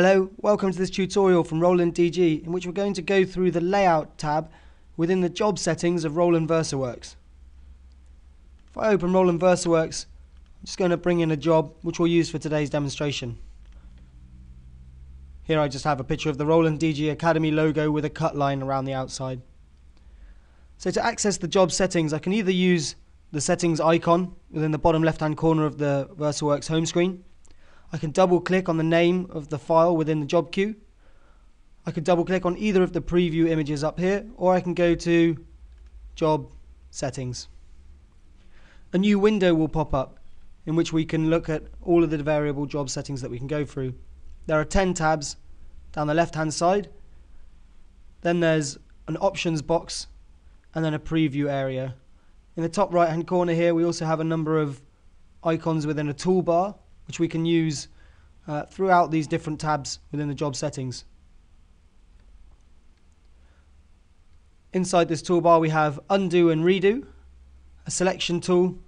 Hello, welcome to this tutorial from Roland DG in which we're going to go through the Layout tab within the job settings of Roland VersaWorks. If I open Roland VersaWorks, I'm just going to bring in a job which we'll use for today's demonstration. Here I just have a picture of the Roland DG Academy logo with a cut line around the outside. So to access the job settings I can either use the settings icon within the bottom left hand corner of the VersaWorks home screen. I can double click on the name of the file within the job queue. I can double click on either of the preview images up here or I can go to job settings. A new window will pop up in which we can look at all of the variable job settings that we can go through. There are 10 tabs down the left hand side. Then there's an options box and then a preview area in the top right hand corner here we also have a number of icons within a toolbar which we can use uh, throughout these different tabs within the job settings. Inside this toolbar we have undo and redo, a selection tool,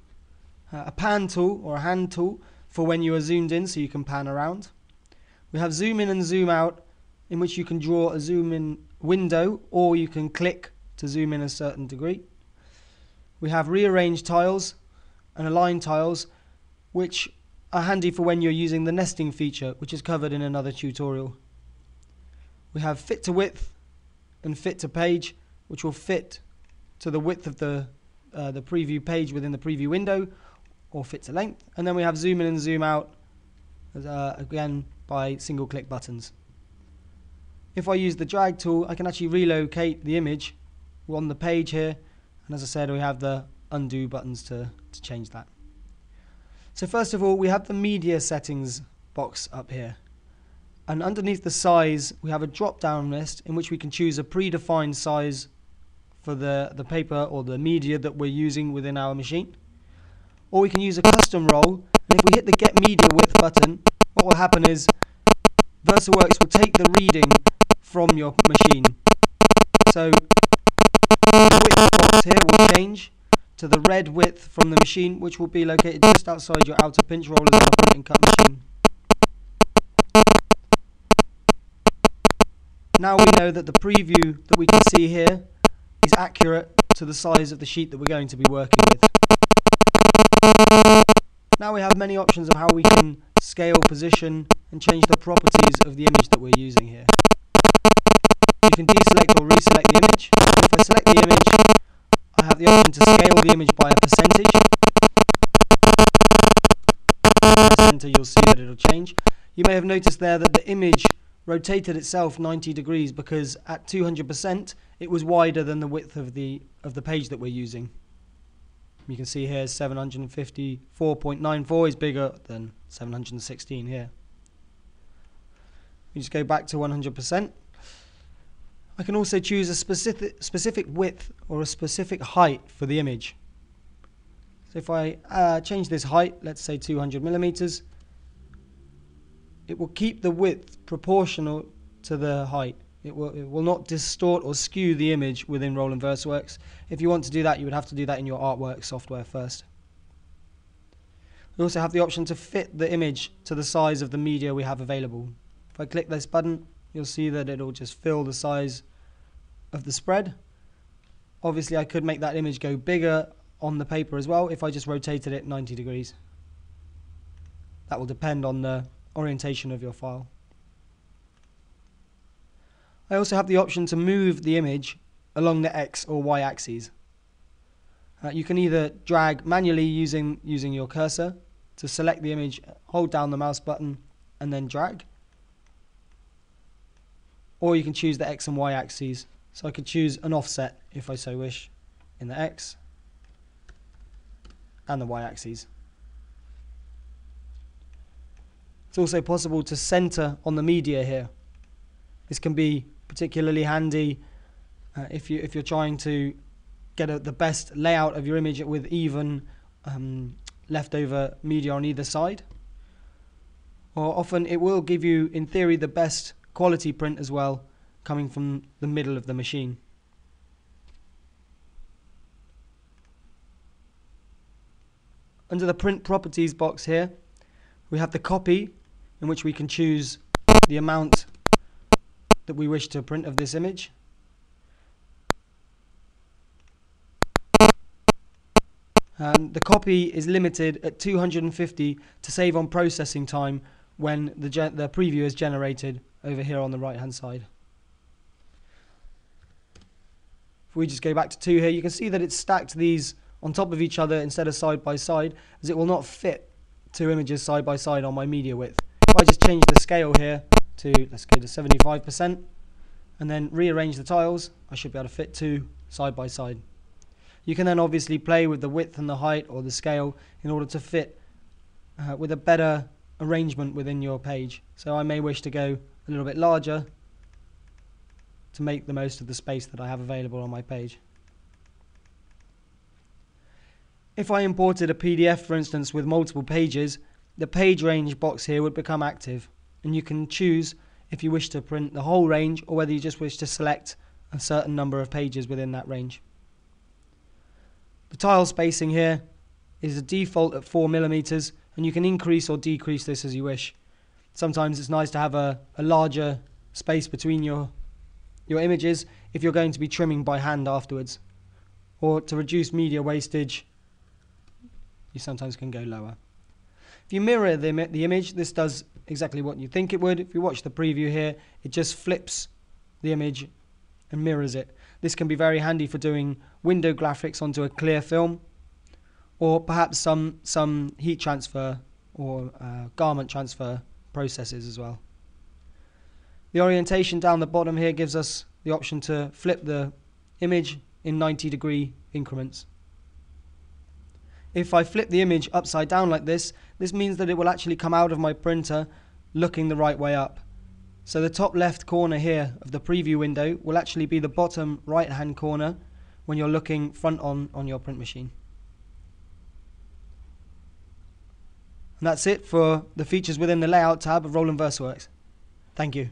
uh, a pan tool or a hand tool for when you are zoomed in so you can pan around. We have zoom in and zoom out in which you can draw a zoom in window or you can click to zoom in a certain degree. We have rearrange tiles and align tiles which are handy for when you're using the nesting feature which is covered in another tutorial. We have fit to width and fit to page which will fit to the width of the uh, the preview page within the preview window or fit to length and then we have zoom in and zoom out uh, again by single click buttons. If I use the drag tool I can actually relocate the image on the page here and as I said, we have the undo buttons to, to change that. So first of all, we have the media settings box up here. And underneath the size, we have a drop-down list in which we can choose a predefined size for the, the paper or the media that we're using within our machine. Or we can use a custom roll, and if we hit the Get Media Width button, what will happen is VersaWorks will take the reading from your machine. So the width box here will change to the read width from the machine which will be located just outside your outer pinch rollers and cut machine. Now we know that the preview that we can see here is accurate to the size of the sheet that we're going to be working with. Now we have many options of how we can scale, position and change the properties of the image that we're using here. You can deselect or reselect the image. If I select the image, have the option to scale the image by a percentage. Center, you'll see that it'll change. You may have noticed there that the image rotated itself 90 degrees because at 200% it was wider than the width of the of the page that we're using. You can see here 754.94 is bigger than 716 here. We just go back to 100%. I can also choose a specific, specific width or a specific height for the image. So if I uh, change this height, let's say 200 millimeters, it will keep the width proportional to the height. It will, it will not distort or skew the image within Roland VersaWorks. If you want to do that, you would have to do that in your artwork software first. We also have the option to fit the image to the size of the media we have available. If I click this button, you'll see that it'll just fill the size of the spread. Obviously I could make that image go bigger on the paper as well if I just rotated it 90 degrees. That will depend on the orientation of your file. I also have the option to move the image along the X or Y axes. Uh, you can either drag manually using, using your cursor to select the image, hold down the mouse button and then drag. Or you can choose the X and Y axes so I could choose an offset if I so wish in the X and the Y axes. It's also possible to center on the media here. This can be particularly handy uh, if, you, if you're trying to get a, the best layout of your image with even um, leftover media on either side. Or often it will give you, in theory, the best quality print as well coming from the middle of the machine. Under the print properties box here, we have the copy in which we can choose the amount that we wish to print of this image. Um, the copy is limited at 250 to save on processing time when the, the preview is generated over here on the right hand side. If we just go back to 2 here, you can see that it's stacked these on top of each other instead of side by side, as it will not fit two images side by side on my media width. If I just change the scale here to, let's go to 75%, and then rearrange the tiles, I should be able to fit two side by side. You can then obviously play with the width and the height or the scale in order to fit uh, with a better arrangement within your page. So I may wish to go a little bit larger to make the most of the space that I have available on my page. If I imported a PDF, for instance, with multiple pages, the page range box here would become active, and you can choose if you wish to print the whole range or whether you just wish to select a certain number of pages within that range. The tile spacing here is a default at 4 millimeters, and you can increase or decrease this as you wish. Sometimes it's nice to have a, a larger space between your your images if you're going to be trimming by hand afterwards. Or to reduce media wastage, you sometimes can go lower. If you mirror the, the image, this does exactly what you think it would. If you watch the preview here, it just flips the image and mirrors it. This can be very handy for doing window graphics onto a clear film or perhaps some, some heat transfer or uh, garment transfer processes as well. The orientation down the bottom here gives us the option to flip the image in 90 degree increments. If I flip the image upside down like this, this means that it will actually come out of my printer looking the right way up. So the top left corner here of the preview window will actually be the bottom right hand corner when you're looking front on on your print machine. And that's it for the features within the Layout tab of Roland VersaWorks. Thank you.